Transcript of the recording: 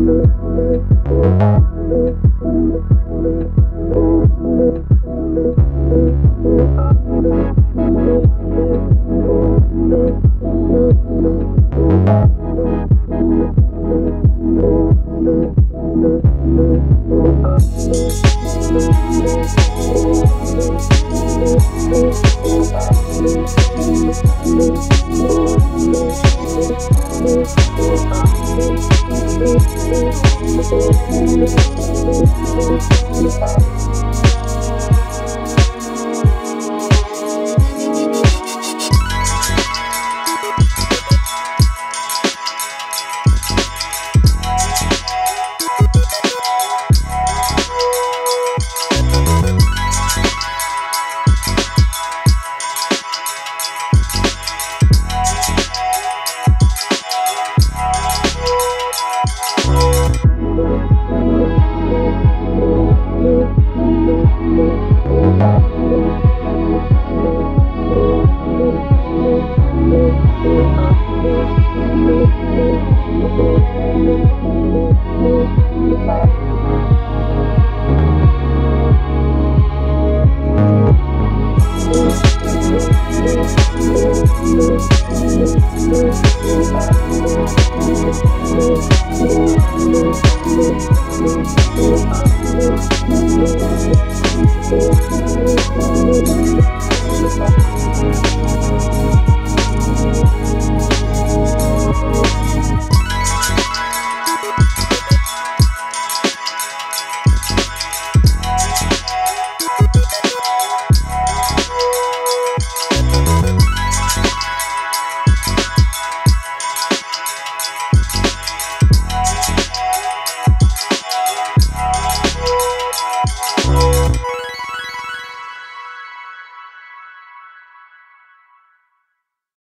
Thank